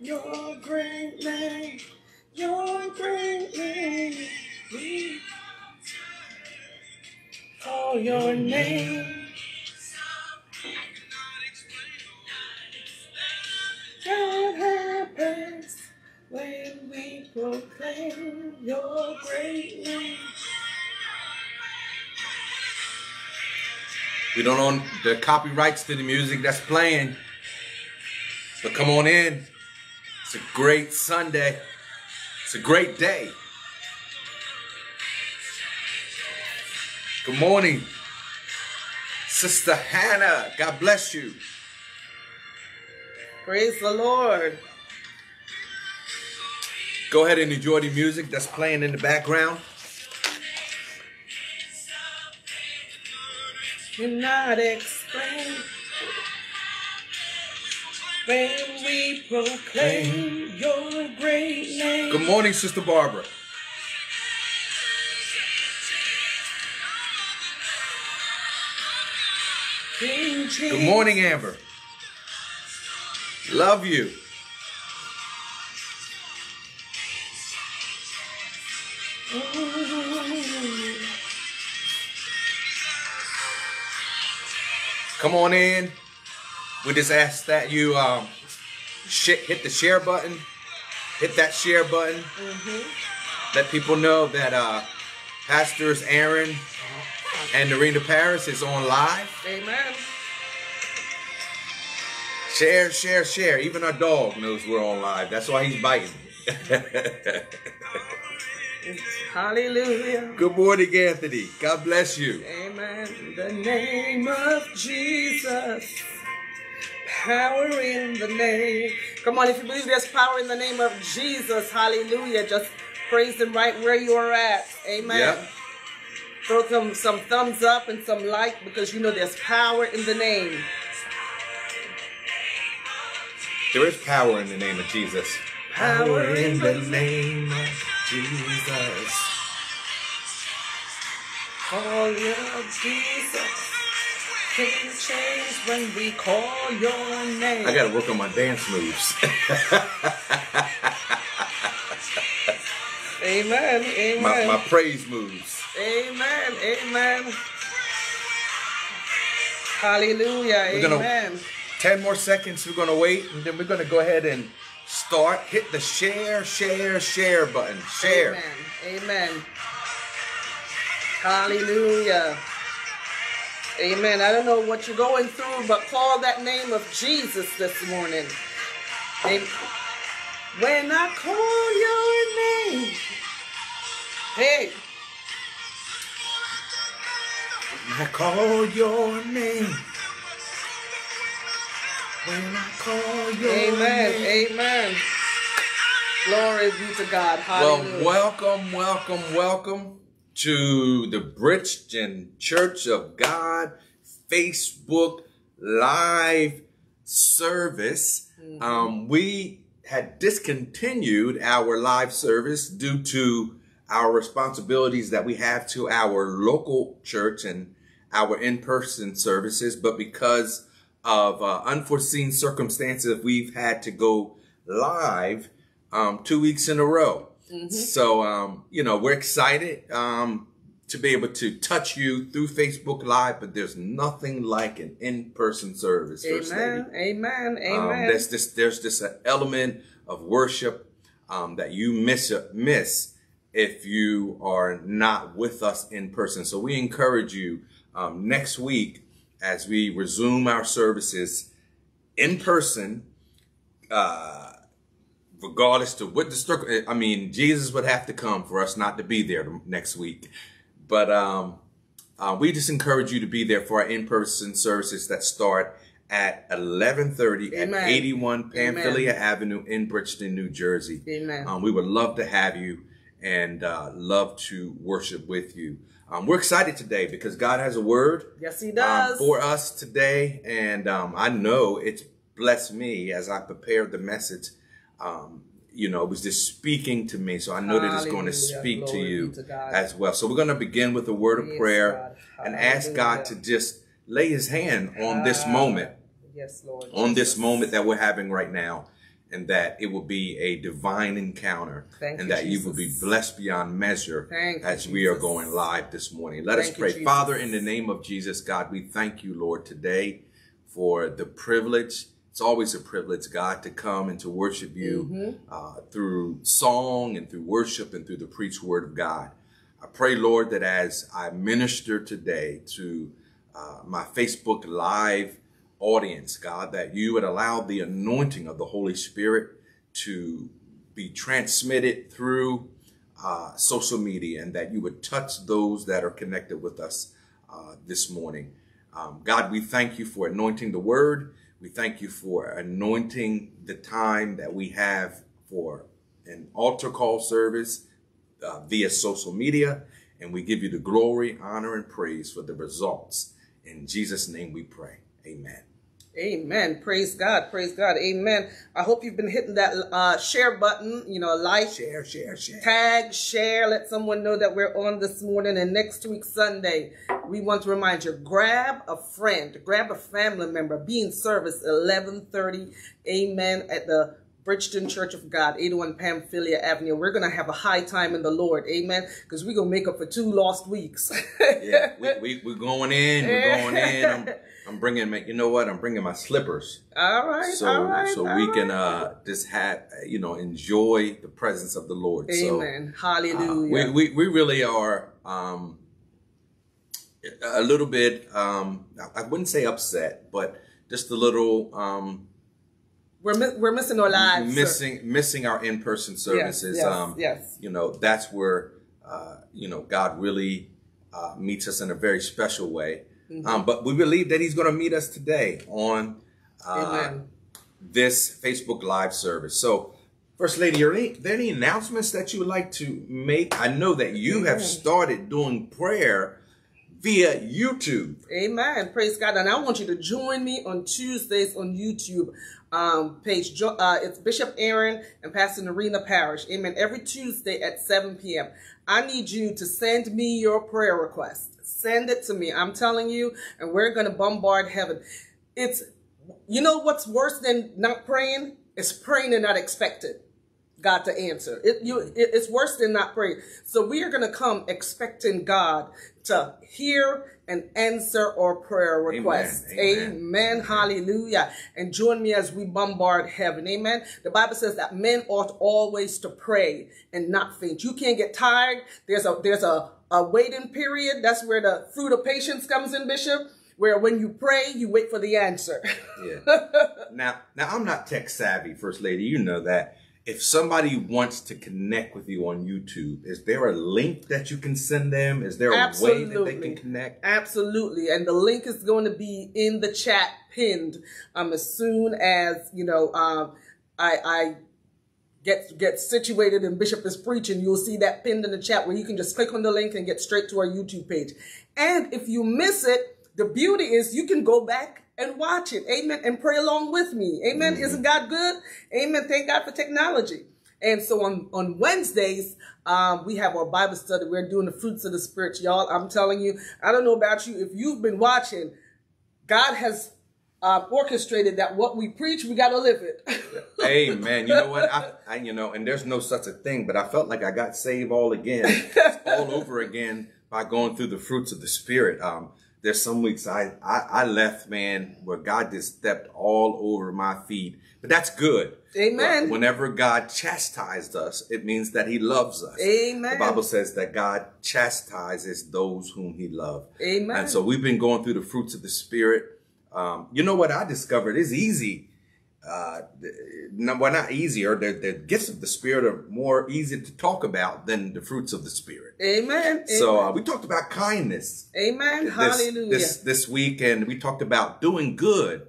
Your great name, your great name. We call your name. What happens when we proclaim your great name? We don't own the copyrights to the music that's playing. But come on in. It's a great Sunday. It's a great day. Good morning, Sister Hannah. God bless you. Praise the Lord. Go ahead and enjoy the music that's playing in the background. You Cannot explain when we proclaim your great name. Good morning, Sister Barbara. Good morning, Amber. Love you. Come on in. We just ask that you um, hit the share button. Hit that share button. Let people know that uh, Pastors Aaron and Narina Parrish is on live. Amen. Share, share, share. Even our dog knows we're on live. That's why he's biting. Hallelujah. Good morning, Anthony. God bless you. Amen. In The name of Jesus. Power in the name. Come on, if you believe there's power in the name of Jesus, hallelujah. Just praise him right where you are at. Amen. Yep. Throw some, some thumbs up and some like because you know there's power in the name. There is power in the name of Jesus. Power in the name of Jesus. Call your Jesus. Can change when we call your name. I gotta work on my dance moves. Amen. Amen. my, my praise moves. Amen. Amen. Hallelujah. We're gonna- Amen. 10 more seconds. We're gonna wait and then we're gonna go ahead and start. Hit the share, share, share button. Share. Amen. Amen. Hallelujah. Amen. I don't know what you're going through, but call that name of Jesus this morning. Am- When I call your name, hey, I call your name. When I call your amen, name. amen. Glory be to God. Hallelujah. Well, welcome, welcome, welcome to the Bridgeton Church of God Facebook live service. Um, we had discontinued our live service due to our responsibilities that we have to our local church and our in-person services, but because of uh, unforeseen circumstances, we've had to go live um, two weeks in a row. So, um, you know, we're excited um, to be able to touch you through Facebook Live, but there's nothing like an in-person service. First Lady. Amen, amen, Um, amen. there's this there's this uh, element of worship um, that you miss miss if you are not with us in person. So we encourage you um, next week as we resume our services in person. Uh, regardless to what the circle, I mean, Jesus would have to come for us not to be there next week. But um, uh, we just encourage you to be there for our in-person services that start at 11:30 at 81 Pamphylia Amen. Avenue in Bridgeton, New Jersey. Amen. Um, we would love to have you and uh, love to worship with you. Um, we're excited today because God has a word yes, he um, does. for us today, and um, I know it's blessed me as I prepared the message. Um, you know, it was just speaking to me, so I know that it's going to speak to you to as well. So we're going to begin with a word of Yes, prayer God. and ask God to just lay His hand on this Ah. moment Yes, Lord. On this moment that we're having right now, and that it will be a divine encounter, Thank and you, that you will be blessed beyond measure Thank you, as we are going live this morning. Let us Thank you, pray. Jesus. Father, in the name of Jesus, God, we thank you, Lord, today for the privilege. It's always a privilege, God, to come and to worship you Mm-hmm. uh, through song and through worship and through the preached word of God. I pray, Lord, that as I minister today to uh, my Facebook Live audience, God, that you would allow the anointing of the Holy Spirit to be transmitted through uh, social media and that you would touch those that are connected with us uh, this morning. Um, God, we thank you for anointing the word. We thank you for anointing the time that we have for an altar call service uh, via social media. And we give you the glory, honor, and praise for the results. In Jesus' name we pray. Amen. Amen. Praise God. Praise God. Amen. I hope you've been hitting that uh, share button, you know, like, Share, share, share. tag, share, let someone know that we're on this morning and next week Sunday. We want to remind you, grab a friend, grab a family member, be in service 1130, amen, at the Bridgeton Church of God, 81 Pamphylia Avenue. We're going to have a high time in the Lord, amen, because we're going to make up for two lost weeks. yeah, we, we, we're going in. We're going in. I'm, I'm bringing my, you know what? I'm bringing my slippers. all right, So, all right. so all we right. can, uh, just have, you know, enjoy the presence of the Lord. So, Amen. uh, Hallelujah. we, we, we really are, um, a little bit, um, I wouldn't say upset, but just a little, um, we're, mi- we're missing our lives. sir. missing, missing our in-person services. yes, um, yes. you know, that's where, uh, you know, God really uh, meets us in a very special way. Mm-hmm. Um, but we believe that He's going to meet us today on uh, this Facebook Live service. So, First Lady, are there any announcements that you would like to make? I know that you have started doing prayer via YouTube. Amen. Praise God. And I want you to join me on Tuesdays on YouTube um, page. Jo- Uh, it's Bishop Aaron and Pastor Narina Parrish. Amen. Every Tuesday at 7 p.m. I need you to send me your prayer request. Send it to me. I'm telling you, and we're going to bombard heaven. It's, you know what's worse than not praying? It's praying and not expecting. God to answer. It, you, it, it's worse than not praying. So we are going to come expecting God to hear and answer our prayer requests. Amen. Amen. Hallelujah. And join me as we bombard heaven. Amen. The Bible says that men ought always to pray and not faint. You can't get tired. There's a, there's a, a waiting period. That's where the fruit of patience comes in, Bishop. Where when you pray, you wait for the answer. Yeah. now, now I'm not tech savvy, First Lady. You know that. If somebody wants to connect with you on YouTube, is there a link that you can send them? Is there a way that they can connect? Absolutely. And the link is going to be in the chat pinned um, as soon as, you know, um, I, I get get situated and Bishop is preaching, you'll see that pinned in the chat where you can just click on the link and get straight to our YouTube page. And if you miss it, the beauty is you can go back and watch it. Amen. And pray along with me. Amen. Isn't God good? Amen. Thank God for technology. And so on, on Wednesdays, um, we have our Bible study. We're doing the fruits of the spirit, y'all. I'm telling you, I don't know about you. If you've been watching, God has uh, orchestrated that what we preach, we got to live it. Amen. You know what? I, I, you know, and there's no such a thing, but I felt like I got saved all again, all over again by going through the fruits of the spirit. Um, there's some weeks I, I, I left, man, where God just stepped all over my feet, but that's good. Amen. Whenever God chastised us, it means that he loves us. Amen. The Bible says that God chastises those whom he loves. Amen. And so we've been going through the fruits of the spirit. Um, you know what I discovered is easy. Uh, no, well, not easier. The, the gifts of the spirit are more easy to talk about than the fruits of the spirit. Amen. So uh, we talked about kindness Amen. this, Hallelujah. this this week, and we talked about doing good,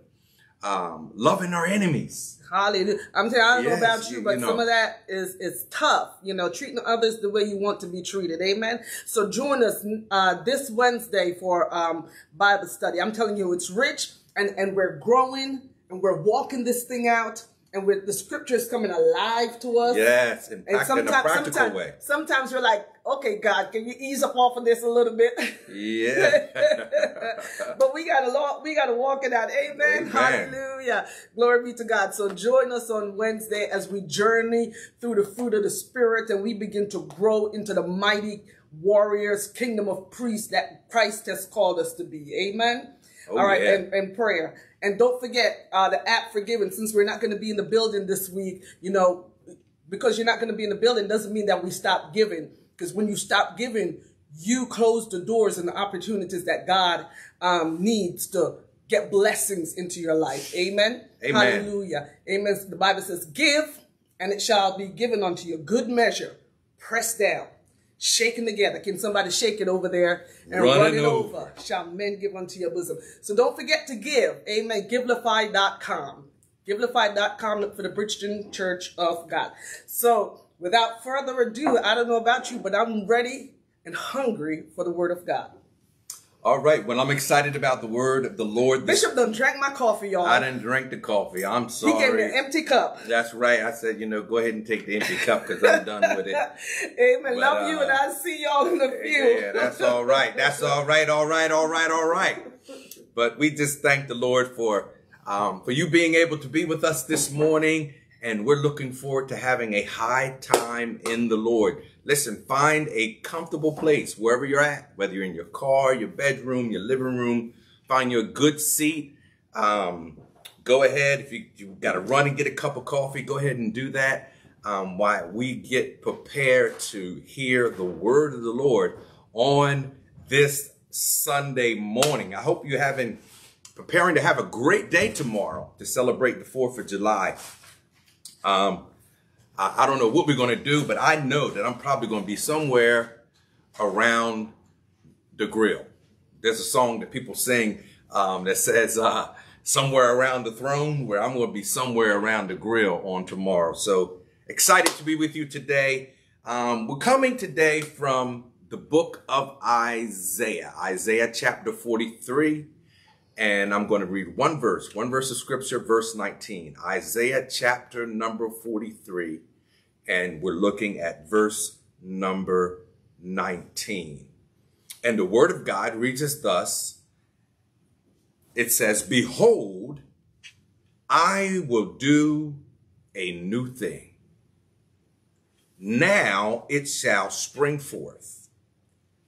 um, loving our enemies. Hallelujah. I'm telling you, I don't Yes, know about you, but you know. some of that is is tough. You know, treating others the way you want to be treated. Amen. So join us uh, this Wednesday for um, Bible study. I'm telling you, it's rich, and and we're growing, and we're walking this thing out, and with the scriptures coming alive to us. Yes, in, And fact, in a sometimes, practical sometimes, way. sometimes we're like, okay, God, can you ease up off of this a little bit? Yeah. but we we gotta walk, we gotta walk it out. Amen. Amen. Hallelujah. Glory be to God. So join us on Wednesday as we journey through the fruit of the Spirit and we begin to grow into the mighty warriors, kingdom of priests that Christ has called us to be. Amen. Oh, All right, yeah. and, and prayer. And don't forget uh, the app Forgiven. Since we're not going to be in the building this week, you know, because you're not going to be in the building doesn't mean that we stop giving. Because when you stop giving, you close the doors and the opportunities that God um, needs to get blessings into your life. Amen. Amen. Hallelujah. Amen. The Bible says, give and it shall be given unto you. Good measure, pressed down, shaken together. Can somebody shake it over there and run, run it over. over? Shall men give unto your bosom. So don't forget to give. Amen. Givelify.com. Givelify.com. Look for the Bridgeton Church of God. So without further ado, I don't know about you, but I'm ready and hungry for the word of God. All right. Well, I'm excited about the word of the Lord. Bishop done drank my coffee, y'all. I didn't drink the coffee. I'm sorry. He gave me an empty cup. That's right. I said, you know, go ahead and take the empty cup because I'm done with it. Amen. But, Love uh, you, and I'll see y'all in a few. Yeah, that's all right. That's all right. All right. All right. All right. But we just thank the Lord for um, for you being able to be with us this morning, and we're looking forward to having a high time in the Lord. Listen, find a comfortable place wherever you're at, whether you're in your car, your bedroom, your living room, find you a good seat. Um, go ahead. If you, you got to run and get a cup of coffee, go ahead and do that um, while we get prepared to hear the word of the Lord on this Sunday morning. I hope you're having preparing to have a great day tomorrow to celebrate the 4th of July. Um, I, I don't know what we're going to do, but I know that I'm probably going to be somewhere around the grill. There's a song that people sing um, that says uh, somewhere around the throne where I'm going to be somewhere around the grill on tomorrow. So excited to be with you today. Um, we're coming today from the book of Isaiah, Isaiah chapter 43. And I'm going to read one verse, one verse of scripture, verse 19, Isaiah chapter number 43. And we're looking at verse number 19. And the word of God reads us thus. It says, Behold, I will do a new thing. Now it shall spring forth.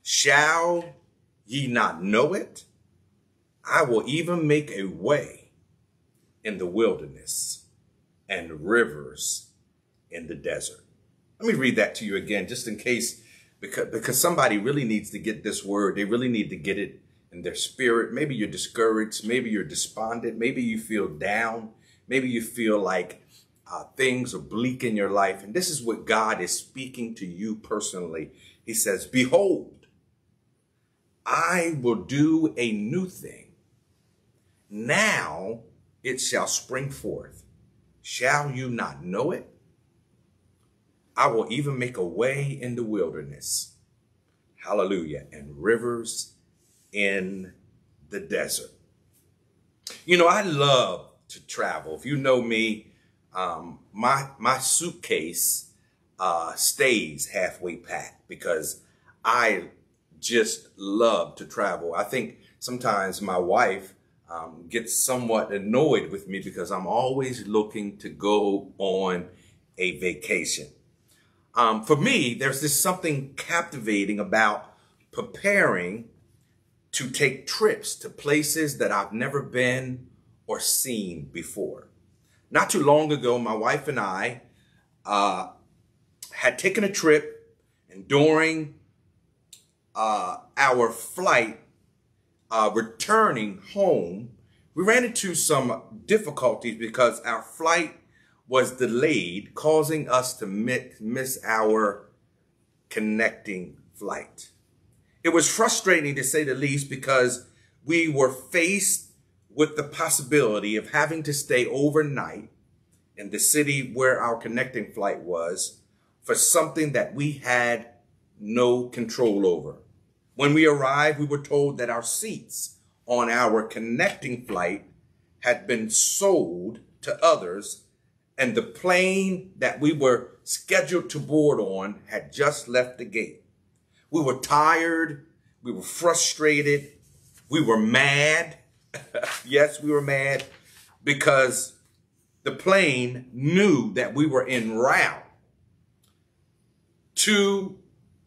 Shall ye not know it? I will even make a way in the wilderness and rivers in the desert. Let me read that to you again, just in case, because, because somebody really needs to get this word. They really need to get it in their spirit. Maybe you're discouraged. Maybe you're despondent. Maybe you feel down. Maybe you feel like uh, things are bleak in your life. And this is what God is speaking to you personally. He says, Behold, I will do a new thing. Now it shall spring forth. Shall you not know it? I will even make a way in the wilderness. Hallelujah. And rivers in the desert. You know, I love to travel. If you know me, um, my, my suitcase uh, stays halfway packed because I just love to travel. I think sometimes my wife um, gets somewhat annoyed with me because I'm always looking to go on a vacation. Um, for me, there's this something captivating about preparing to take trips to places that I've never been or seen before. Not too long ago, my wife and I uh, had taken a trip, and during uh, our flight, uh, returning home, we ran into some difficulties because our flight was delayed, causing us to miss our connecting flight. It was frustrating to say the least because we were faced with the possibility of having to stay overnight in the city where our connecting flight was for something that we had no control over. When we arrived, we were told that our seats on our connecting flight had been sold to others, and the plane that we were scheduled to board on had just left the gate. We were tired, we were frustrated, we were mad, yes, we were mad because the plane knew that we were en route to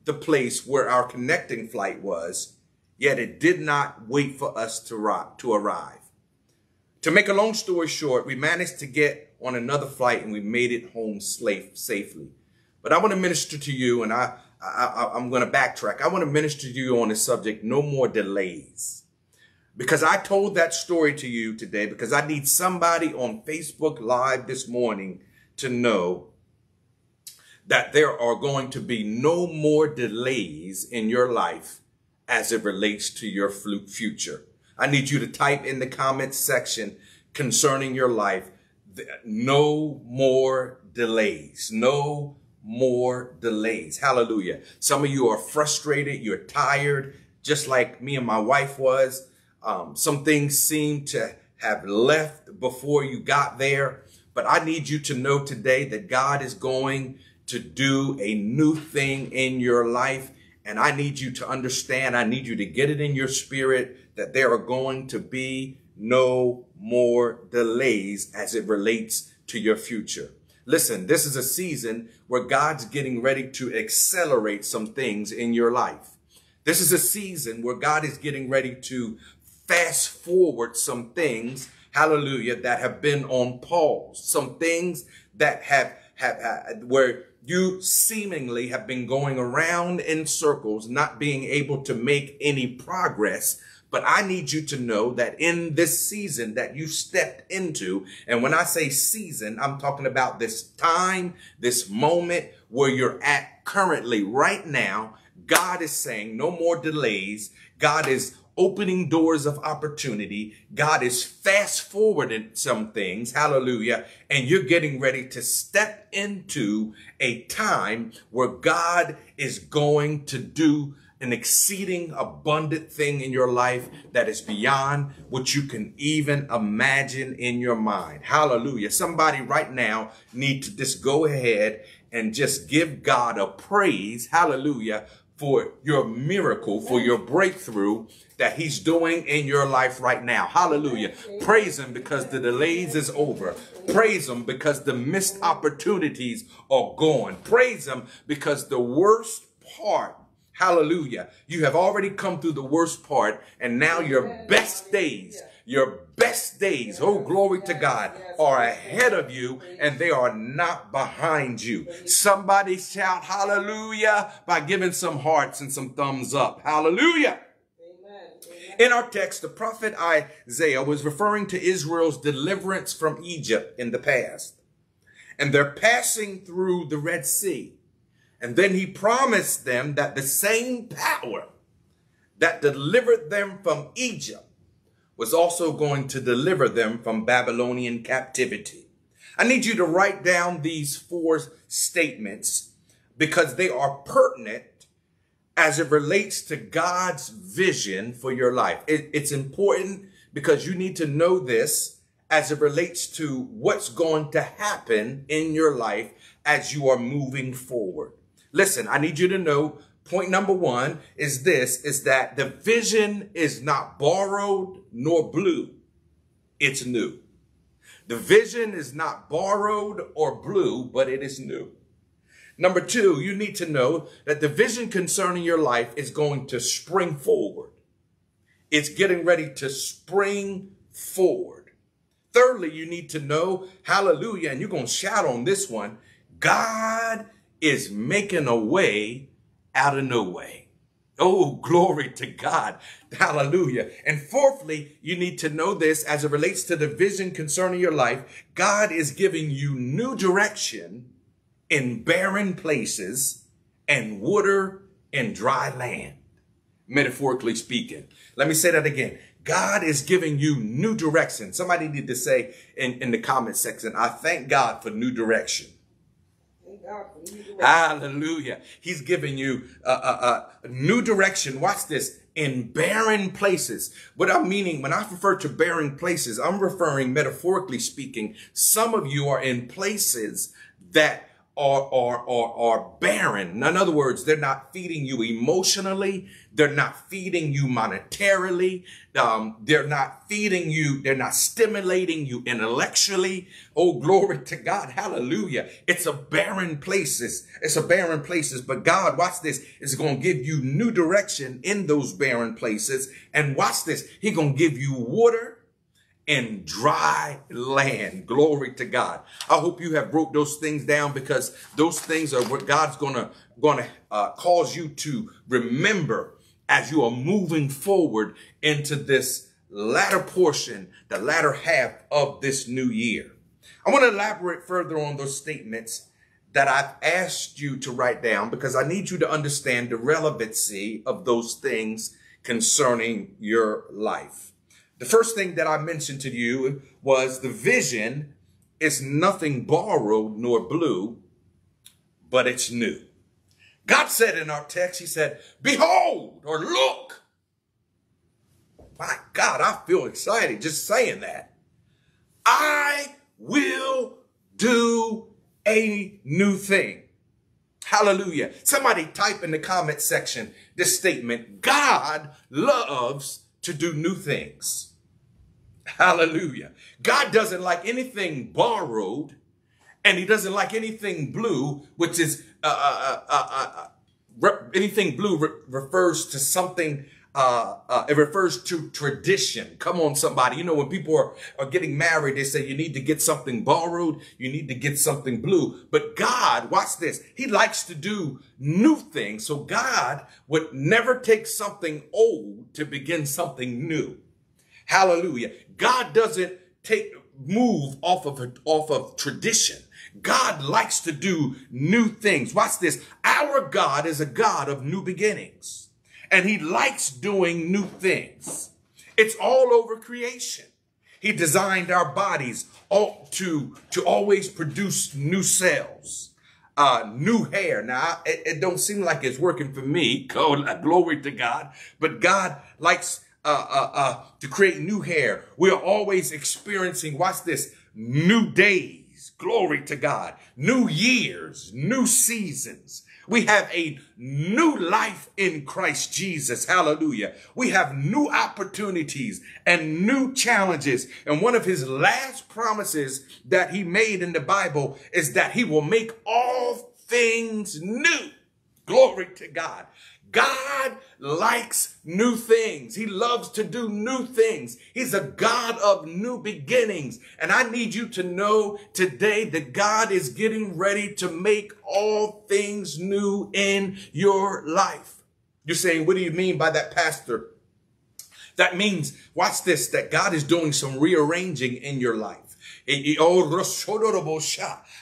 the place where our connecting flight was, yet it did not wait for us to, to arrive. To make a long story short, we managed to get on another flight and we made it home safe, safely. But I want to minister to you and I, I, am going to backtrack. I want to minister to you on the subject, no more delays. Because I told that story to you today because I need somebody on Facebook Live this morning to know that there are going to be no more delays in your life as it relates to your future. I need you to type in the comments section concerning your life, no more delays, no more delays. Hallelujah. Some of you are frustrated. You're tired, just like me and my wife was. Um, some things seem to have left before you got there. But I need you to know today that God is going to do a new thing in your life. And I need you to understand, I need you to get it in your spirit that there are going to be no more delays as it relates to your future. Listen, this is a season where God's getting ready to accelerate some things in your life. This is a season where God is getting ready to fast forward some things, hallelujah, that have been on pause, some things that have, have, have where you seemingly have been going around in circles, not being able to make any progress. But I need you to know that in this season that you stepped into, and when I say season, I'm talking about this time, this moment where you're at currently right now. God is saying no more delays. God is opening doors of opportunity. God is fast forwarding some things. Hallelujah. And you're getting ready to step into a time where God is going to do an exceeding abundant thing in your life that is beyond what you can even imagine in your mind. Hallelujah. Somebody right now need to just go ahead and just give God a praise. Hallelujah for your miracle, for your breakthrough that he's doing in your life right now. Hallelujah. Praise him because the delays is over. Praise him because the missed opportunities are gone. Praise him because the worst part Hallelujah. You have already come through the worst part and now your best days, your best days, oh glory to God, are ahead of you and they are not behind you. Somebody shout hallelujah by giving some hearts and some thumbs up. Hallelujah. In our text, the prophet Isaiah was referring to Israel's deliverance from Egypt in the past. And they're passing through the Red Sea. And then he promised them that the same power that delivered them from Egypt was also going to deliver them from Babylonian captivity. I need you to write down these four statements because they are pertinent as it relates to God's vision for your life. It, it's important because you need to know this as it relates to what's going to happen in your life as you are moving forward. Listen, I need you to know point number one is this, is that the vision is not borrowed nor blue. It's new. The vision is not borrowed or blue, but it is new. Number two, you need to know that the vision concerning your life is going to spring forward. It's getting ready to spring forward. Thirdly, you need to know, hallelujah, and you're going to shout on this one, God is making a way out of no way. Oh, glory to God. Hallelujah. And fourthly, you need to know this as it relates to the vision concerning your life. God is giving you new direction in barren places and water in dry land, metaphorically speaking. Let me say that again. God is giving you new direction. Somebody need to say in, in the comment section, I thank God for new direction. Hallelujah. He's giving you a, a, a, new direction. Watch this. In barren places. What I'm meaning, when I refer to barren places, I'm referring metaphorically speaking, some of you are in places that are, are, are, are barren. In other words, they're not feeding you emotionally. They're not feeding you monetarily. Um, they're not feeding you. They're not stimulating you intellectually. Oh, glory to God. Hallelujah. It's a barren places. It's a barren places. But God, watch this, is going to give you new direction in those barren places. And watch this. He going to give you water in dry land. Glory to God. I hope you have broke those things down because those things are what God's gonna gonna uh, cause you to remember as you are moving forward into this latter portion, the latter half of this new year. I want to elaborate further on those statements that I've asked you to write down because I need you to understand the relevancy of those things concerning your life. The first thing that I mentioned to you was the vision is nothing borrowed nor blue, but it's new. God said in our text, He said, Behold or look. My God, I feel excited just saying that. I will do a new thing. Hallelujah. Somebody type in the comment section this statement God loves to do new things. Hallelujah. God doesn't like anything borrowed and he doesn't like anything blue, which is uh, uh, uh, re- anything blue re- refers to something. Uh, uh, it refers to tradition. Come on, somebody. You know, when people are, are getting married, they say you need to get something borrowed. You need to get something blue. But God, watch this. He likes to do new things. So God would never take something old to begin something new. Hallelujah. God doesn't take move off of off of tradition. God likes to do new things. Watch this. Our God is a God of new beginnings and he likes doing new things. It's all over creation. He designed our bodies all to, to always produce new cells, uh, new hair. Now, it, it don't seem like it's working for me. Glory to God. But God likes uh, uh, uh, to create new hair. We are always experiencing, watch this, new days. Glory to God. New years, new seasons. We have a new life in Christ Jesus. Hallelujah. We have new opportunities and new challenges. And one of his last promises that he made in the Bible is that he will make all things new. Glory to God. God likes new things. He loves to do new things. He's a God of new beginnings. And I need you to know today that God is getting ready to make all things new in your life. You're saying, what do you mean by that, Pastor? That means, watch this, that God is doing some rearranging in your life.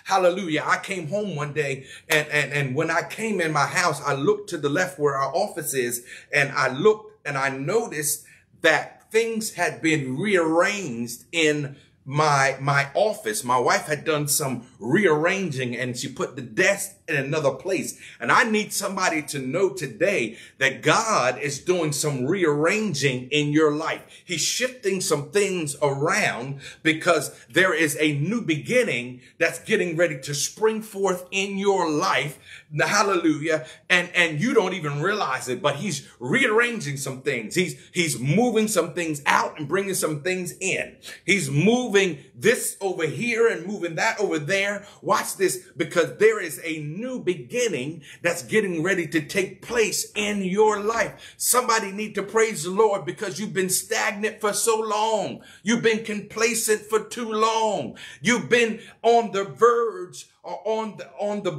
Hallelujah. I came home one day and, and, and when I came in my house, I looked to the left where our office is and I looked and I noticed that things had been rearranged in my my office my wife had done some rearranging and she put the desk in another place. And i need somebody to know today that god is doing some rearranging in your life. He's shifting some things around because there is a new beginning that's getting ready to spring forth in your life. Hallelujah. And and you don't even realize it but he's rearranging some things. He's he's moving some things out and bringing some things in. He's moving this over here and moving that over there. Watch this because there is a new beginning that's getting ready to take place in your life. Somebody need to praise the lord because you've been stagnant for so long. You've been complacent for too long. You've been on the verge are on the, on the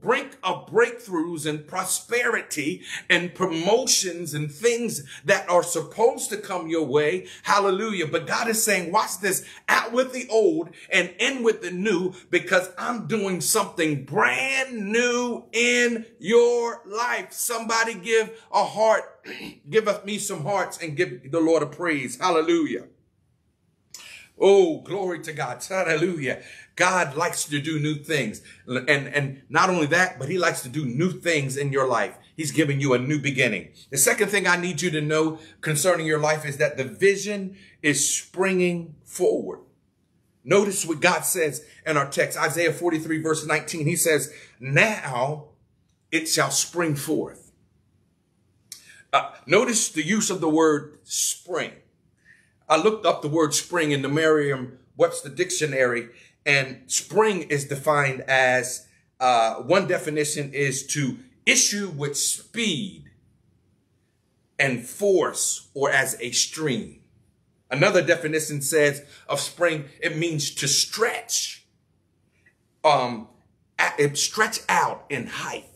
brink of breakthroughs and prosperity and promotions and things that are supposed to come your way. Hallelujah. But God is saying, watch this out with the old and in with the new because I'm doing something brand new in your life. Somebody give a heart, give me some hearts and give the Lord a praise. Hallelujah. Oh, glory to God. Hallelujah. God likes to do new things. And, and not only that, but he likes to do new things in your life. He's giving you a new beginning. The second thing I need you to know concerning your life is that the vision is springing forward. Notice what God says in our text, Isaiah 43 verse 19. He says, now it shall spring forth. Uh, notice the use of the word spring. I looked up the word spring in the Merriam-Webster dictionary and spring is defined as, uh, one definition is to issue with speed and force or as a stream. Another definition says of spring, it means to stretch, um, stretch out in height.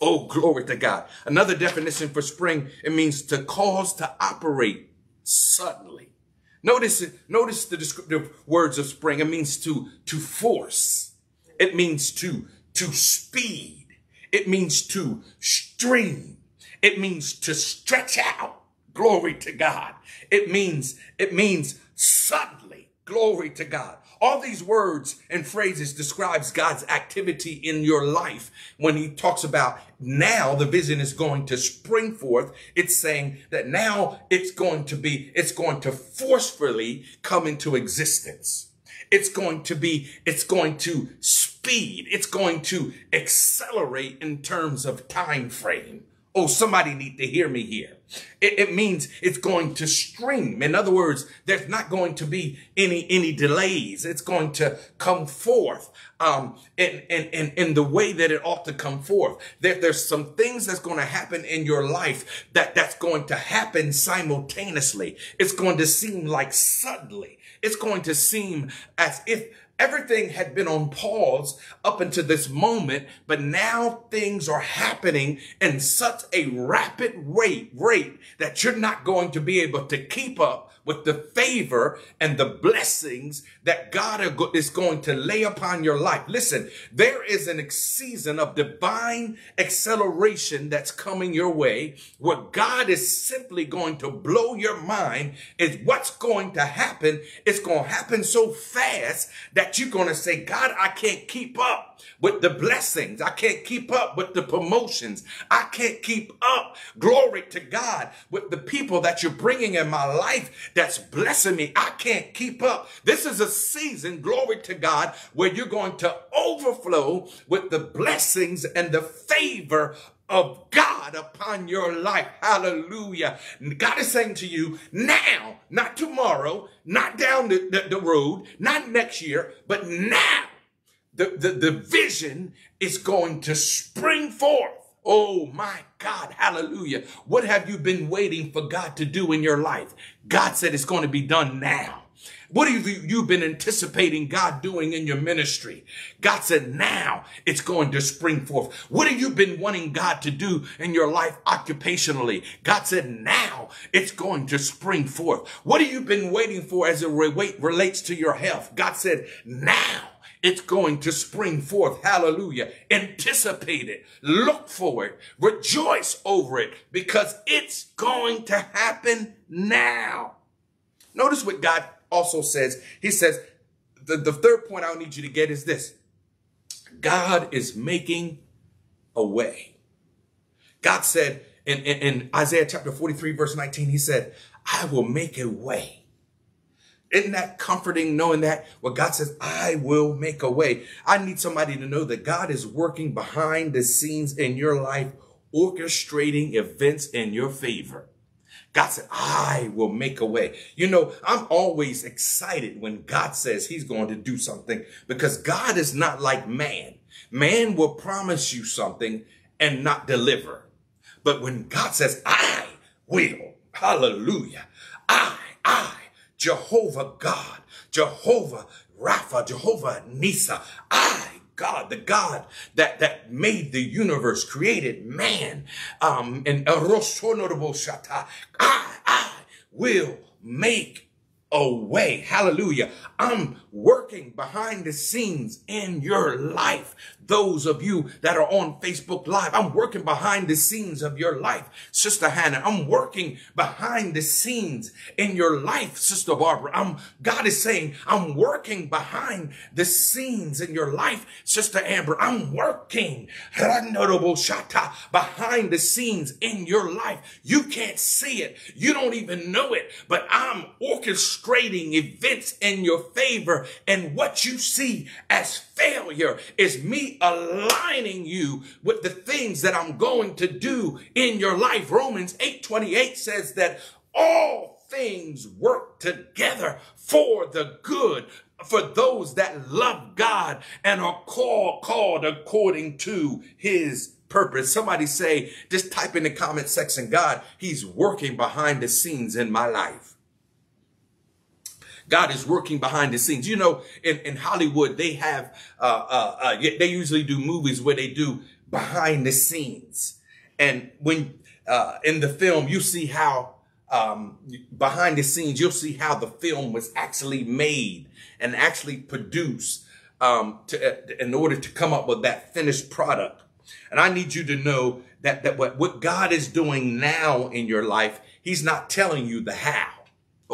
Oh, glory to God. Another definition for spring, it means to cause to operate suddenly. Notice, notice the descriptive words of spring. It means to, to force. It means to, to speed. It means to stream. It means to stretch out. Glory to God. It means, it means suddenly. Glory to God. All these words and phrases describes God's activity in your life. When he talks about now the vision is going to spring forth, it's saying that now it's going to be, it's going to forcefully come into existence. It's going to be, it's going to speed. It's going to accelerate in terms of time frame. Oh, somebody need to hear me here. It, it, means it's going to stream. In other words, there's not going to be any, any delays. It's going to come forth, um, in, in, in, in the way that it ought to come forth. There, there's some things that's going to happen in your life that that's going to happen simultaneously. It's going to seem like suddenly. It's going to seem as if Everything had been on pause up until this moment, but now things are happening in such a rapid rate, rate that you're not going to be able to keep up with the favor and the blessings that God is going to lay upon your life. Listen, there is a season of divine acceleration that's coming your way where God is simply going to blow your mind is what's going to happen. It's going to happen so fast that you're going to say, God, I can't keep up with the blessings. I can't keep up with the promotions. I can't keep up, glory to God, with the people that you're bringing in my life that's blessing me. I can't keep up. This is a season, glory to God, where you're going to overflow with the blessings and the favor of God upon your life. Hallelujah. God is saying to you now, not tomorrow, not down the, the, the road, not next year, but now the, the, the vision is going to spring forth. Oh my God, hallelujah. What have you been waiting for God to do in your life? God said it's going to be done now. What have you you've been anticipating God doing in your ministry? God said, now it's going to spring forth. What have you been wanting God to do in your life occupationally? God said, now it's going to spring forth. What have you been waiting for as it relates to your health? God said, now it's going to spring forth. Hallelujah. Anticipate it. Look for it. Rejoice over it because it's going to happen now. Notice what God also says. He says, the, the third point I need you to get is this. God is making a way. God said in, in, in Isaiah chapter 43, verse 19, he said, I will make a way isn't that comforting knowing that? Well, God says, I will make a way. I need somebody to know that God is working behind the scenes in your life, orchestrating events in your favor. God said, I will make a way. You know, I'm always excited when God says he's going to do something because God is not like man. Man will promise you something and not deliver. But when God says, I will, hallelujah, I, Jehovah God, Jehovah Rapha, Jehovah Nissi. I, God, the God that, that made the universe, created man, um, and I, I will make a way. Hallelujah. I'm working behind the scenes in your life. Those of you that are on Facebook Live, I'm working behind the scenes of your life, Sister Hannah. I'm working behind the scenes in your life, Sister Barbara. I'm, God is saying, I'm working behind the scenes in your life, Sister Amber. I'm working behind the scenes in your life. You can't see it. You don't even know it, but I'm orchestrating events in your favor. And what you see as failure is me aligning you with the things that I'm going to do in your life. Romans 8 28 says that all things work together for the good for those that love God and are called, called according to his purpose. Somebody say, just type in the comment section, God, he's working behind the scenes in my life. God is working behind the scenes. You know, in, in Hollywood, they have, uh, uh, uh, they usually do movies where they do behind the scenes. And when, uh, in the film, you see how, um, behind the scenes, you'll see how the film was actually made and actually produced, um, to, uh, in order to come up with that finished product. And I need you to know that, that what, what God is doing now in your life, he's not telling you the how.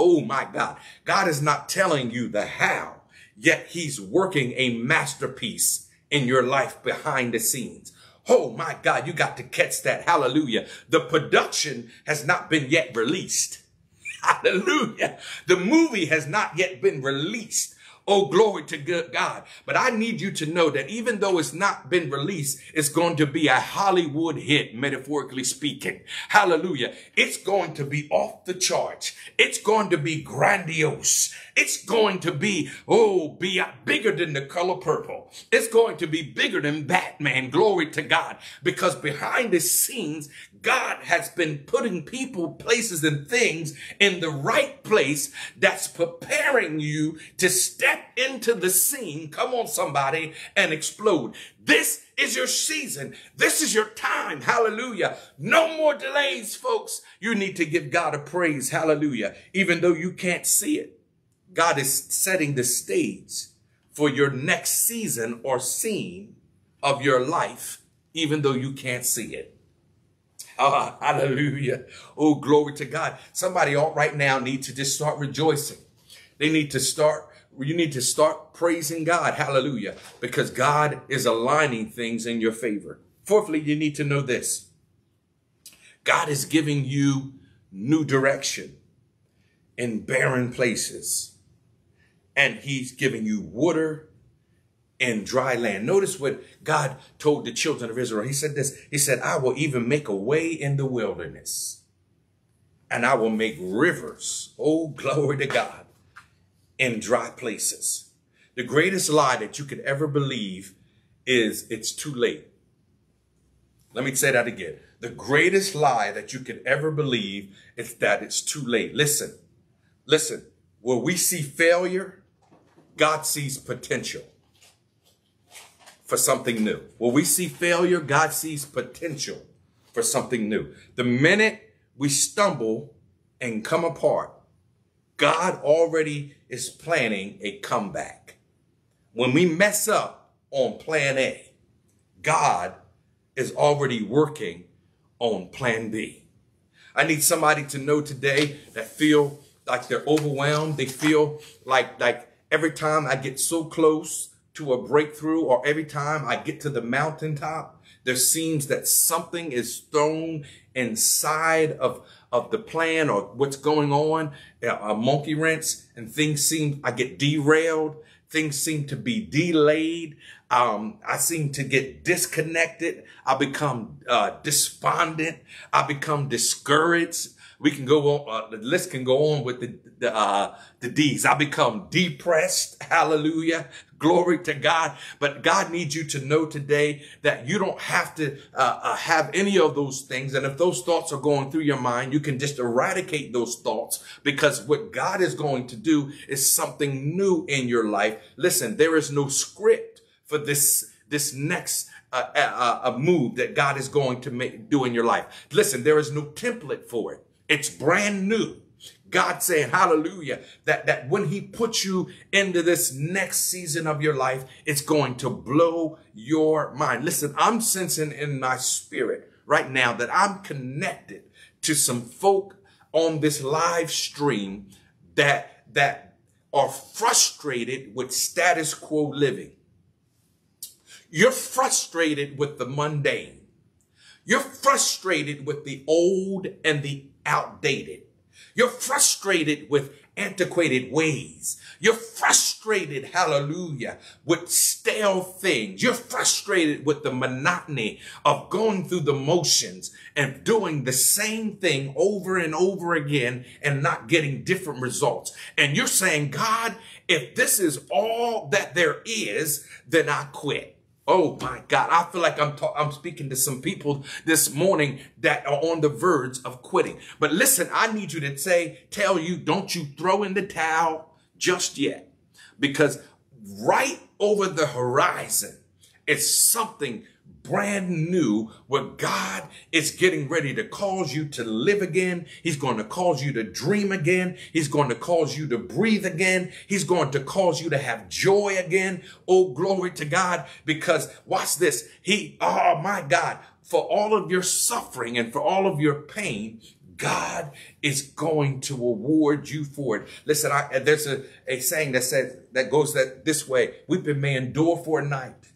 Oh my God. God is not telling you the how, yet he's working a masterpiece in your life behind the scenes. Oh my God, you got to catch that. Hallelujah. The production has not been yet released. Hallelujah. The movie has not yet been released. Oh, glory to God. But I need you to know that even though it's not been released, it's going to be a Hollywood hit, metaphorically speaking. Hallelujah. It's going to be off the charts. It's going to be grandiose. It's going to be, oh, be bigger than the color purple. It's going to be bigger than Batman. Glory to God. Because behind the scenes, God has been putting people, places, and things in the right place that's preparing you to step into the scene. Come on, somebody, and explode. This is your season. This is your time. Hallelujah. No more delays, folks. You need to give God a praise. Hallelujah. Even though you can't see it, God is setting the stage for your next season or scene of your life, even though you can't see it. Oh, hallelujah. Oh, glory to God. Somebody all right now need to just start rejoicing. They need to start, you need to start praising God. Hallelujah. Because God is aligning things in your favor. Fourthly, you need to know this. God is giving you new direction in barren places. And he's giving you water and dry land. Notice what God told the children of Israel. He said this, he said, I will even make a way in the wilderness and I will make rivers. Oh, glory to God in dry places. The greatest lie that you could ever believe is it's too late. Let me say that again. The greatest lie that you could ever believe is that it's too late. Listen, listen, where we see failure, God sees potential for something new. When we see failure, God sees potential for something new. The minute we stumble and come apart, God already is planning a comeback. When we mess up on plan A, God is already working on plan B. I need somebody to know today that feel like they're overwhelmed. They feel like, like every time I get so close, to a breakthrough or every time I get to the mountaintop, there seems that something is thrown inside of, of the plan or what's going on, a monkey wrench and things seem, I get derailed. Things seem to be delayed. Um, I seem to get disconnected. I become uh, despondent. I become discouraged. We can go on, uh, the list can go on with the, the, uh, the D's. I become depressed. Hallelujah. Glory to God. But God needs you to know today that you don't have to uh, uh, have any of those things. And if those thoughts are going through your mind, you can just eradicate those thoughts because what God is going to do is something new in your life. Listen, there is no script for this, this next uh, uh, a move that God is going to make, do in your life. Listen, there is no template for it. It's brand new. God saying, hallelujah, that, that when he puts you into this next season of your life, it's going to blow your mind. Listen, I'm sensing in my spirit right now that I'm connected to some folk on this live stream that, that are frustrated with status quo living. You're frustrated with the mundane. You're frustrated with the old and the outdated. You're frustrated with antiquated ways. You're frustrated, hallelujah, with stale things. You're frustrated with the monotony of going through the motions and doing the same thing over and over again and not getting different results. And you're saying, God, if this is all that there is, then I quit. Oh my God. I feel like I'm, I'm speaking to some people this morning that are on the verge of quitting. But listen, I need you to say, tell you, don't you throw in the towel just yet. Because right over the horizon is something brand new where God is getting ready to cause you to live again. He's going to cause you to dream again. He's going to cause you to breathe again. He's going to cause you to have joy again. Oh, glory to God. Because watch this. He, oh my God, for all of your suffering and for all of your pain, God is going to award you for it. Listen, I, there's a, a saying that says, that goes that this way. Weeping may endure for a night,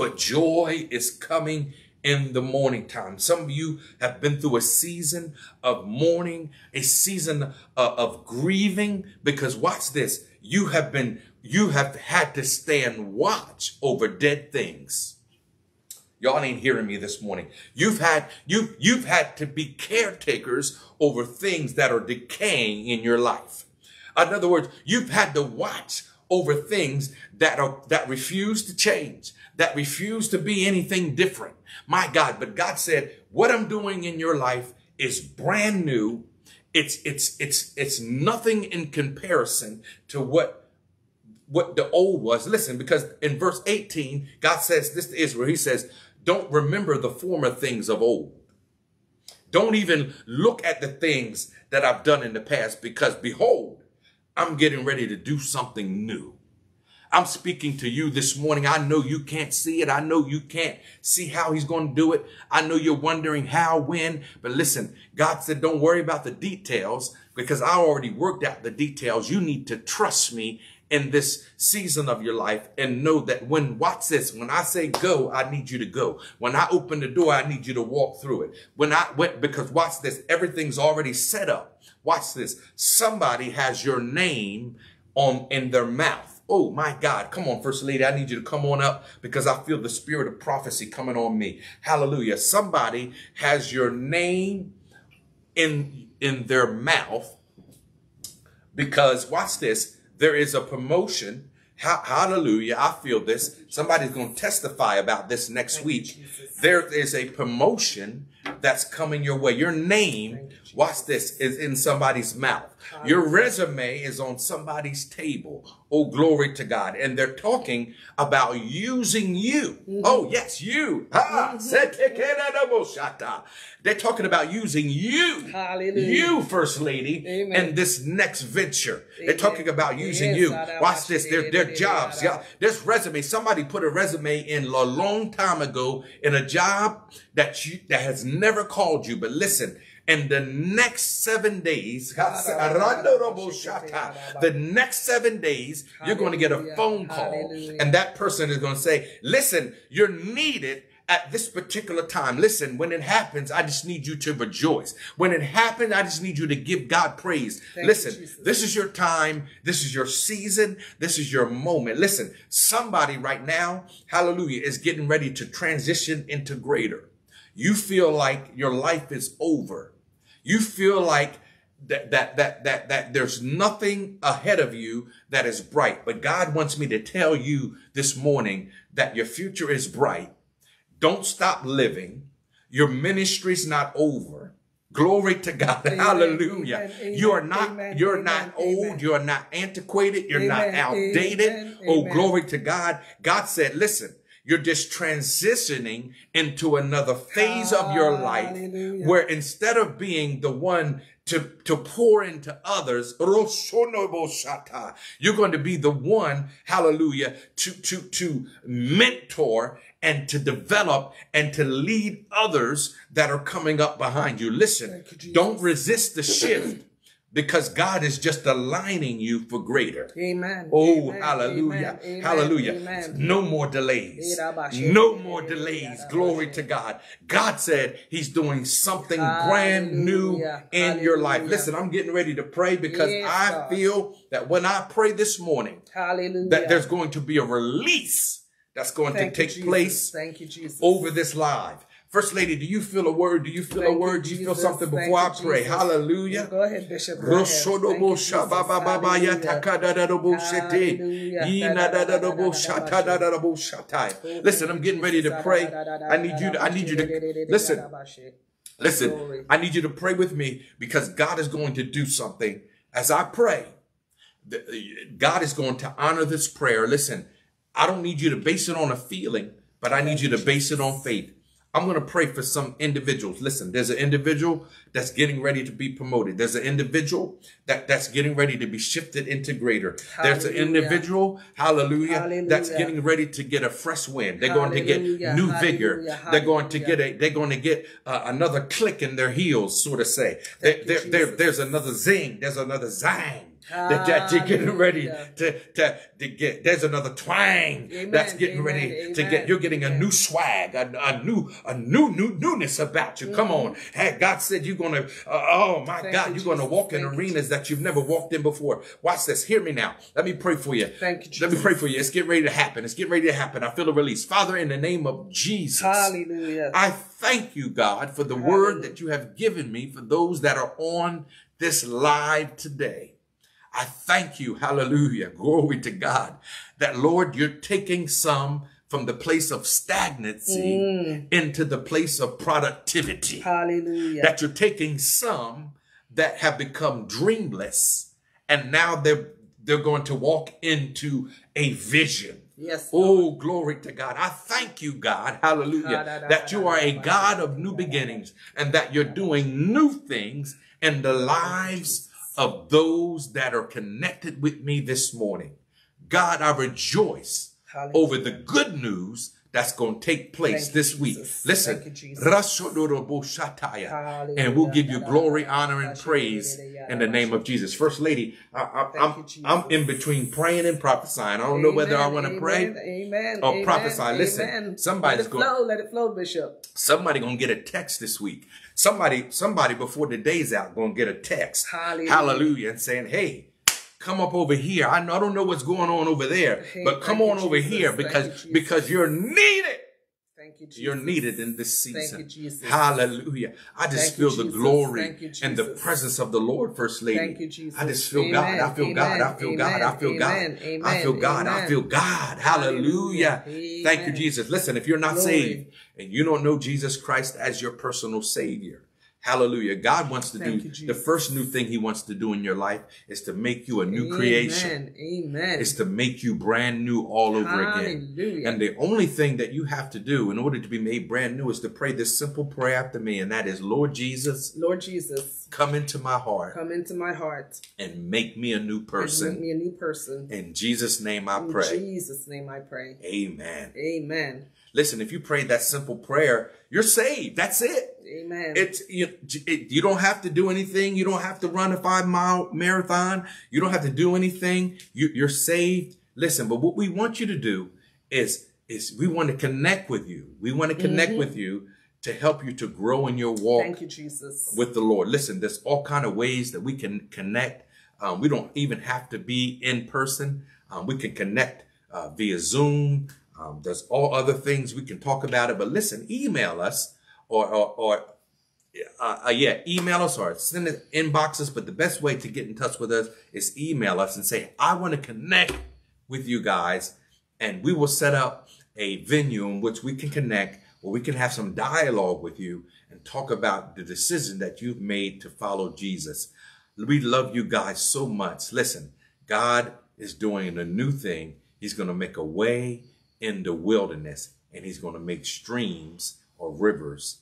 but joy is coming in the morning time. Some of you have been through a season of mourning, a season uh, of grieving, because watch this. You have been, you have had to stand watch over dead things. Y'all ain't hearing me this morning. You've had, you've, you've had to be caretakers over things that are decaying in your life. In other words, you've had to watch over things that are, that refuse to change that refuse to be anything different. My God, but God said, what I'm doing in your life is brand new. It's, it's, it's, it's nothing in comparison to what, what the old was. Listen, because in verse 18, God says this to Israel. He says, don't remember the former things of old. Don't even look at the things that I've done in the past because behold, I'm getting ready to do something new. I'm speaking to you this morning. I know you can't see it. I know you can't see how he's going to do it. I know you're wondering how, when, but listen, God said, don't worry about the details because I already worked out the details. You need to trust me in this season of your life and know that when, watch this, when I say go, I need you to go. When I open the door, I need you to walk through it. When I went, because watch this, everything's already set up. Watch this. Somebody has your name on, in their mouth. Oh my God. Come on, First Lady. I need you to come on up because I feel the spirit of prophecy coming on me. Hallelujah. Somebody has your name in, in their mouth because watch this. There is a promotion. Hallelujah. I feel this. Somebody's going to testify about this next week. There is a promotion that's coming your way. Your name, watch this, is in somebody's mouth. Your resume is on somebody's table. Oh, glory to God. And they're talking about using you. Mm-hmm. Oh, yes, you. Mm-hmm. They're talking about using you. Hallelujah. You, First Lady, Amen. in this next venture. Amen. They're talking about using you. Watch this. Their, their jobs. Yeah. This resume, somebody put a resume in a long time ago in a job that you, that has never called you. But listen, in the next seven days, the next seven days, you're going to get a phone call and that person is going to say, listen, you're needed at this particular time. Listen, when it happens, I just need you to rejoice. When it happens, I just need you to give God praise. Listen, this is your time. This is your season. This is your moment. Listen, somebody right now, hallelujah, is getting ready to transition into greater. You feel like your life is over. You feel like that, that, that, that, that there's nothing ahead of you that is bright. But God wants me to tell you this morning that your future is bright. Don't stop living. Your ministry's not over. Glory to God. Amen. Hallelujah. Amen. You are not, Amen. you're not old. You're not antiquated. You're not outdated. Oh, glory to God. God said, listen, you're just transitioning into another phase of your life where instead of being the one to, to pour into others, you're going to be the one, hallelujah, to, to, to mentor and to develop and to lead others that are coming up behind you. Listen, you, don't resist the shift because God is just aligning you for greater. Amen. Oh, Amen. hallelujah. Amen. Hallelujah. Amen. No more delays. No more delays. Glory to God. God said he's doing something brand new Hallelujah. in your life. Listen, I'm getting ready to pray because Yes, I God. feel that when I pray this morning, Hallelujah. that there's going to be a release that's going Thank to take Jesus. place Thank you, Jesus. over this live. First lady, do you feel a word? Do you feel a Thank you, word? Do you feel Jesus. something Thank before I pray? Jesus. Hallelujah. Go ahead, Bishop. Go ahead. Listen, I'm getting ready to pray. I need you to, I need you to, listen, listen, I need you to pray with me because God is going to do something. As I pray, God is going to honor this prayer. Listen, I don't need you to base it on a feeling, but I need you to base it on faith. I'm going to pray for some individuals. Listen, there's an individual that's getting ready to be promoted. There's an individual that, that's getting ready to be shifted into greater. There's an individual, hallelujah, that's getting ready to get a fresh wind. They're going to get Hallelujah. new vigor. Hallelujah. They're going to get a, they're going to get uh, another click in their heels, so to say. There, there, Jesus. there's another zing. There's another zang. That, that you're getting ready Hallelujah. to, to, to get. There's another twang Amen, that's getting amen, ready to get. You're getting a new swag, a, a new, a new, new newness about you. Come on, hey, God said you're gonna. Uh, oh my. Thank God, you, you're gonna Jesus. walk in Thank you, arenas that you've never walked in before. Watch this. Hear me now. Let me pray for you. Thank you, Let me pray for you. It's getting ready to happen. It's getting ready to happen. I feel a release, Father, in the name of Jesus. Hallelujah. I thank you, God, for the word that you have given me for those that are on this live today. I thank you, hallelujah, glory to God, that Lord, you're taking some from the place of stagnancy mm. into the place of productivity. Hallelujah. That you're taking some that have become dreamless and now they're they're going to walk into a vision. yes. Oh, glory to God. I thank you, God. Hallelujah. That you are a God of new beginnings and that you're doing new things in the lives of those that are connected with me this morning. God, I rejoice Hallelujah. over the good news that's going to take place Thank this week. Jesus. Listen, you. And we'll give you glory, honor, and praise in the name of Jesus. First lady, I, I, I'm, I'm in between praying and prophesying. I don't know whether I want to pray Amen. or amen, prophesy. Listen, amen. somebody's going to Let it flow, Bishop. Somebody gonna get a text this week. Somebody, somebody before the day's out gonna get a text. Hallelujah. Hallelujah. And saying, hey, come up over here. I, know, I don't know what's going on over there, Hey, but come on you, over Jesus. here Thank you, because, because you're needed. Thank you, Jesus. You're needed in this Thank season. you, Jesus. Hallelujah. I just Thank feel the glory and the presence of the Lord, First Lady. Thank you, Jesus. I just feel Amen. God. I feel God. I Amen. feel God. I feel Amen. God. Amen. I feel God. I feel God. Hallelujah. Hallelujah. Thank you, Jesus. Listen, if you're not Glory. saved and you don't know Jesus Christ as your personal Savior, Hallelujah. God wants to Thank do you, the first new thing He wants to do in your life is to make you a new creation. Amen. Amen. Is to make you brand new all over again. Hallelujah. And the only thing that you have to do in order to be made brand new is to pray this simple prayer after me, and that is, Lord Jesus, Lord Jesus, come into my heart come into my heart and make me a new and make person. me a new person. In Jesus' name I In pray. Jesus' name I pray. Amen. Amen. Listen, if you pray that simple prayer, you're saved. That's it. Amen. It's you, it, you don't have to do anything. You don't have to run a five mile marathon. You don't have to do anything. You, you're saved. Listen, but what we want you to do is is we want to connect with you. We want to connect with you to help you to grow in your walk Thank you, Jesus. with the Lord. Listen, there's all kind of ways that we can connect. Um, we don't even have to be in person. Um, we can connect uh, via Zoom. Um, there's all other things we can talk about it. But listen, email us or or, or uh, uh, yeah, email us or send it inboxes. But the best way to get in touch with us is email us and say, I want to connect with you guys. And we will set up a venue in which we can connect where we can have some dialogue with you and talk about the decision that you've made to follow Jesus. We love you guys so much. Listen, God is doing a new thing. He's going to make a way in the wilderness and he's going to make streams or rivers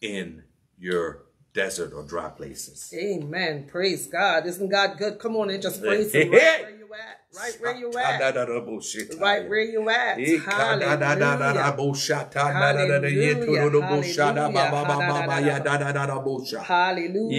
in your desert or dry places. Amen. Praise God. Isn't God good? Come on and just praise Him right where you at. Right where you at. Right where you at. Hallelujah. Hallelujah.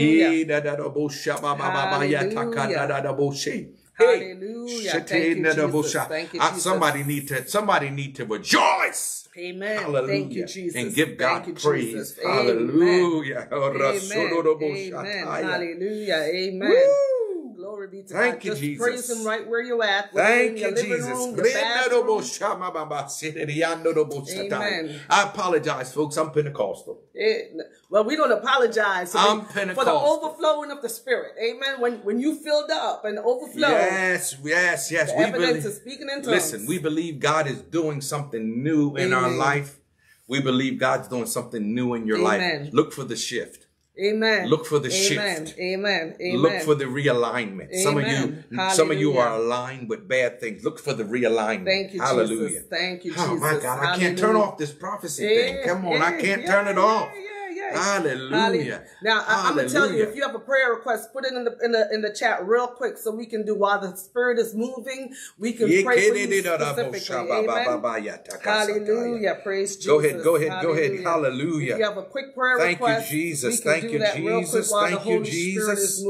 Hallelujah. Thank you, Jesus. Thank you, Uh, Jesus. Somebody need to somebody need to rejoice. Amen. Hallelujah. Thank you, Jesus. And give God Thank you, praise. Jesus. Hallelujah. Amen. Amen. Hallelujah. Amen. Woo. Glory to Thank God. you, Just Jesus. praise Him right where you're at. Thank you, Jesus. room. Amen. I apologize, folks. I'm Pentecostal. It- well, we don't apologize I I'm mean, for the overflowing of the Spirit. Amen. When when you filled up and overflow, Yes, yes, yes. We evidence believe, speaking in tongues. listen, we believe God is doing something new in our life. We believe God's doing something new in your Amen. life. Look for the shift. Amen. Look for the Amen. shift. Amen. Amen. Look for the realignment. Some of Amen. you, some of you are aligned with bad things. Look for the realignment. Thank you, Hallelujah. Jesus. Thank you, Jesus. Oh my. God, I can't turn off this prophecy Yeah, thing. Come on, I can't yeah, turn it yeah, off. Yeah, yeah. Hallelujah. Now I, I'm gonna tell you if you have a prayer request, put it in the in the in the chat real quick so we can do while the Spirit is moving. We can pray for you specifically. Amen. Hallelujah. Praise Jesus. Go ahead, go ahead, go ahead. Hallelujah. If you have a quick prayer Thank you, request, Jesus. we can Thank you, that real quick Jesus. Thank you, Jesus.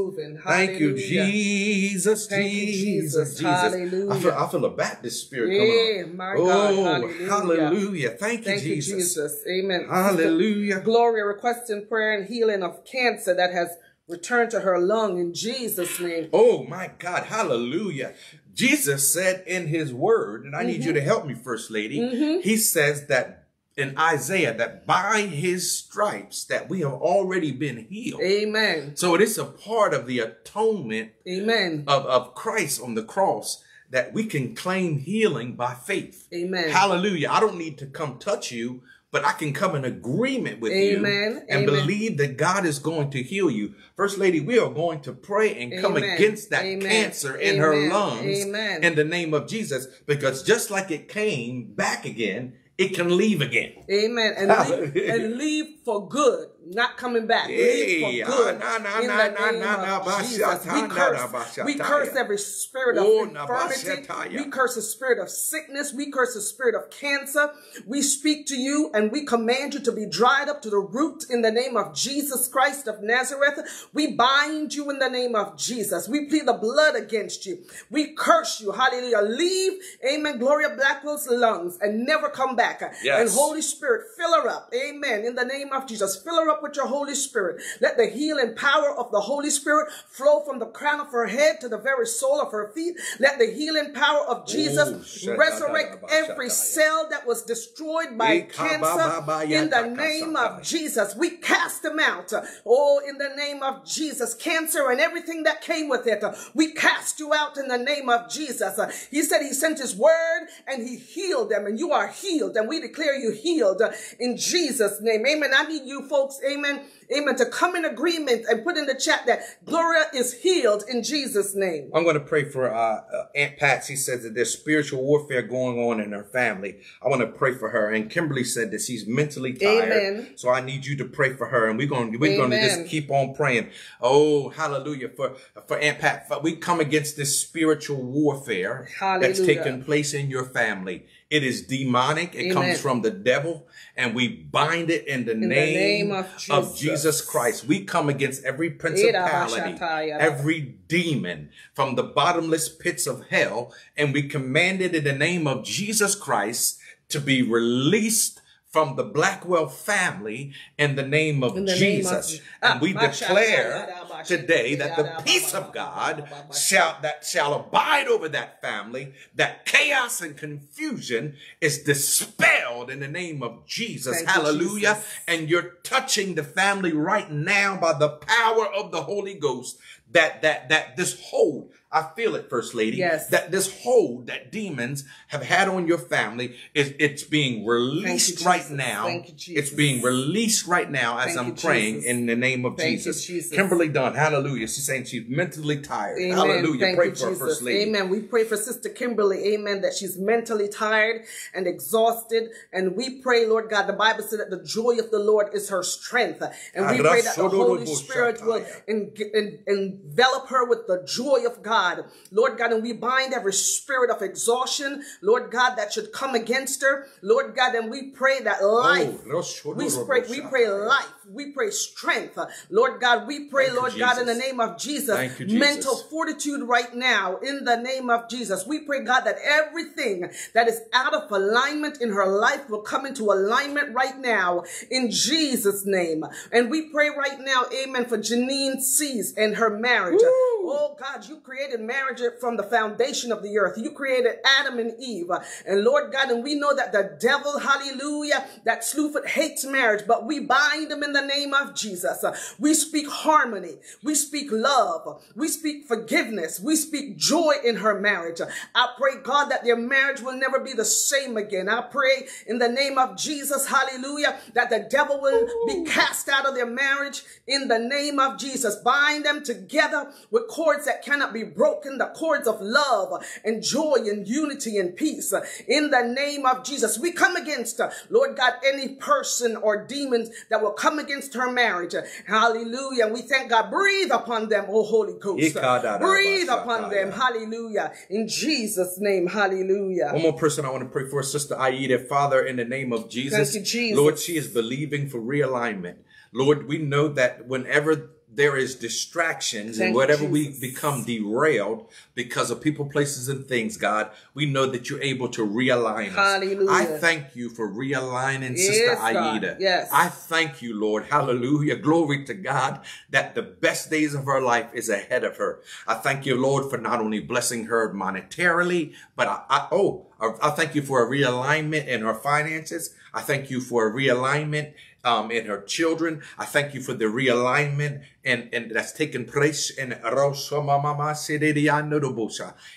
Thank you, Jesus. Thank you, Jesus. Jesus. Jesus. I Hallelujah. feel, I feel a Baptist spirit Yeah, come on. my oh, Hallelujah. hallelujah. Thank you, Thank you, Jesus. Jesus. Amen. Hallelujah. Gloria requesting prayer and healing of cancer that has returned to her lung in Jesus' name. Oh my God, hallelujah. Jesus said in his word, and I need you Mm-hmm. to help me, First Lady. He says that in Isaiah that by his stripes that we have already been healed. Amen. So it is a part of the atonement Amen. of, of Christ on the cross that we can claim healing by faith. Amen. Hallelujah. I don't need to come touch you, but I can come in agreement with Amen. you and Amen. believe that God is going to heal you. First Lady, we are going to pray and come against that Amen. cancer in her lungs Amen. in the name of Jesus because just like it came back again, it can leave again. Amen. And leave, and leave for good, not coming back. Hey, for good. in the name na, na, of Jesus. We ta, na, na, curse, we curse every spirit of Oh, infirmity. sha, ta, ya. We curse the spirit of sickness. We curse the spirit of cancer. We speak to you and we command you to be dried up to the root in the name of Jesus Christ of Nazareth. We bind you in the name of Jesus. We plead the blood against you. We curse you. Hallelujah. Leave, amen, Gloria Blackwell's lungs and never come back. Yes. And Holy Spirit, fill her up. Amen. In the name of Jesus, fill her up with your Holy Spirit. Let the healing power of the Holy Spirit flow from the crown of her head to the very sole of her feet. Let the healing power of Jesus shata resurrect da da ba every cell that was destroyed by cancer. In the name of. Jesus, we cast them out. Oh, in the name of Jesus, cancer and everything that came with it, we cast you out in the name of Jesus. He said he sent his word and he healed them, and you are healed, and we declare you healed in Jesus' name. Amen. I need you folks, amen, amen, to come in agreement and put in the chat that Gloria is healed in Jesus' name. I'm going to pray for uh, uh, Aunt Patsy She says that there's spiritual warfare going on in her family. I want to pray for her. And Kimberly said that she's mentally tired. Amen. So I need you to pray for her. And we're going to, we're going to just keep on praying. Oh, hallelujah. For, for Aunt Pat, we come against this spiritual warfare that's taking place in your family. It is demonic. It Amen. comes from the devil and we bind it in the, the name, name of of Jesus. Jesus Christ. We come against every principality, every demon from the bottomless pits of hell, and we command it in the name of Jesus Christ to be released from the Blackwell family in the name of In the name of Jesus. And we Ah, declare today that the peace of God shall that shall abide over that family, that chaos and confusion is dispelled in the name of Jesus. Thank Hallelujah. Jesus. And you're touching the family right now by the power of the Holy Ghost. That that that this hold, I feel it, First Lady. Yes. That this hold that demons have had on your family is it's being released right Jesus. now. Thank you, Jesus. It's being released right now as Thank I'm you, praying Jesus. in the name of you, Jesus. Jesus. Kimberly Dunn, hallelujah. She's saying she's mentally tired. Amen. Hallelujah. Thank Pray you, for. First Lady. Amen. We pray for Sister Kimberly. Amen. That she's mentally tired and exhausted. And we pray, Lord God, the Bible said that the joy of the Lord is her strength. And we pray that the Holy Spirit will en- en- envelop her with the joy of God. Lord God, and we bind every spirit of exhaustion, Lord God, that should come against her. Lord God, and we pray that oh, life, Oh, we pray, we pray life, we pray strength. Lord God, we pray, Thank Lord God, in the name of Jesus, you, Jesus. mental fortitude right now, in the name of Jesus. We pray, God, that everything that is out of alignment in her life will come into alignment right now, in Jesus' name. And we pray right now, amen, for Janine Sees and her marriage. Oh God, you created marriage from the foundation of the earth. You created Adam and Eve. And Lord God, and we know that the devil, hallelujah, that Slewfoot hates marriage, but we bind him in the name of Jesus. We speak harmony. We speak love. We speak forgiveness. We speak joy in her marriage. I pray, God, that their marriage will never be the same again. I pray in the name of Jesus, hallelujah, that the devil will be cast out of their marriage in the name of Jesus. Bind them together with cords that cannot be broken, the cords of love and joy and unity and peace. In the name of Jesus, we come against, Lord God, any person or demons that will come against her marriage. Hallelujah. We thank God. Breathe upon them, oh Holy Ghost. Breathe upon them. Hallelujah. In Jesus' name. Hallelujah. One more person I want to pray for, Sister Aida. Father, in the name of Jesus, Thank you, Jesus. Lord, she is believing for realignment. Lord, we know that whenever there is distractions Thank and whatever we become derailed because of people, places, and things, God, we know that you're able to realign us. Hallelujah. I thank you for realigning Yes, Sister. Aida. Yes. I thank you, Lord. Hallelujah. Glory to God that the best days of her life is ahead of her. I thank you, Lord, for not only blessing her monetarily, but I, I oh, I, I thank you for a realignment in her finances. I thank you for a realignment um, in her children. I thank you for the realignment and, and that's taken place in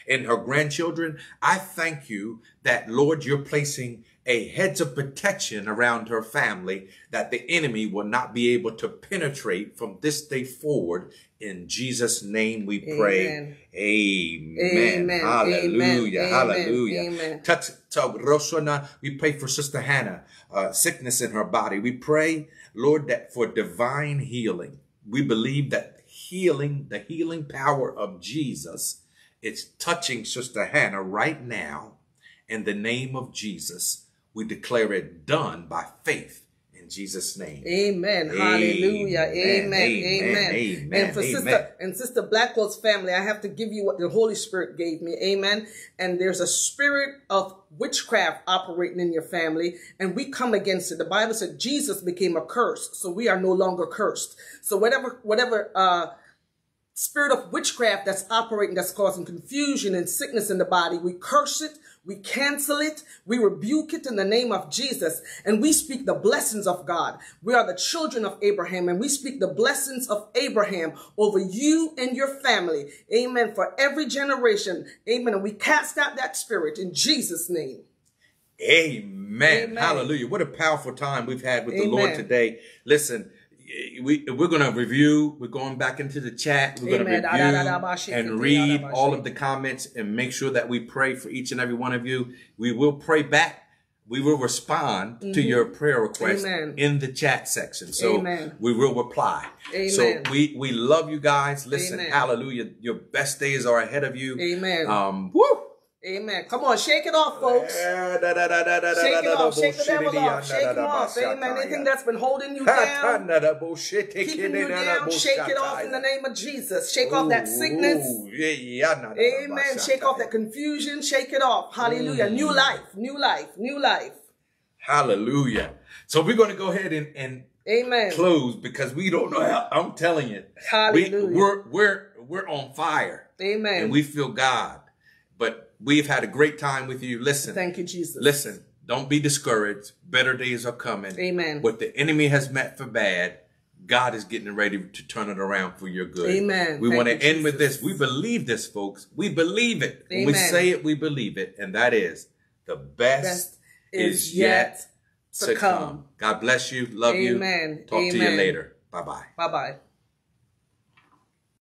in her grandchildren. I thank you that, Lord, you're placing a hedge of protection around her family that the enemy will not be able to penetrate from this day forward. In Jesus' name we pray. Amen. Amen. Amen. Hallelujah. Amen. Hallelujah. Amen. We pray for Sister Hannah, uh, sickness in her body. We pray, Lord, that for divine healing. We believe that healing, the healing power of Jesus, it's touching Sister Hannah right now. In the name of Jesus, we declare it done by faith in Jesus' name. Amen. Hallelujah. Amen. Amen. Amen. And for sister and sister Blackwell's family, I have to give you what the Holy Spirit gave me. Amen. And there's a spirit of witchcraft operating in your family, and we come against it. The Bible said Jesus became a curse, so we are no longer cursed. So whatever, whatever, uh, spirit of witchcraft that's operating, that's causing confusion and sickness in the body. We curse it. We cancel it. We rebuke it in the name of Jesus. And we speak the blessings of God. We are the children of Abraham and we speak the blessings of Abraham over you and your family. Amen. For every generation. Amen. And we cast out that spirit in Jesus' name. Amen. Amen. Hallelujah. What a powerful time we've had with the Lord today. Listen, we, we're going to review. We're going back into the chat. We're ba, review and read da, da, ba, all of the comments and make sure that we pray for each and every one of you. We will pray back. We will respond to your prayer requests Mm-hmm. Amen. in the chat section. So Amen. we will reply. Amen. So we, we love you guys. Listen, hallelujah. Your best days are ahead of you. Amen. Um, woo! Amen. Come on, shake it off, folks. Eh, shake it off. Shake the devil off. Shake him off. Amen. Anything that's been holding you down, keeping you down, shake it off in the name of Jesus. Shake off that sickness. Amen. Shake off that confusion. Shake it off. Hallelujah. New mm. life. New life. New life. Hallelujah. So we're going to go ahead and, and Amen. close because we don't know how. I'm telling you, Hallelujah. We, we're we're we're on fire Amen. and we feel God. But we've had a great time with you. Listen, Thank you, Jesus. listen. Don't be discouraged. Better days are coming. Amen. What the enemy has meant for bad, God is getting ready to turn it around for your good. Amen. We Thank want to end with this. We believe this, folks. We believe it. Amen. When we say it, we believe it. And that is the best, Best is yet to to come. come. God bless you. Love Amen. you. Talk to you later. Bye bye. Bye bye.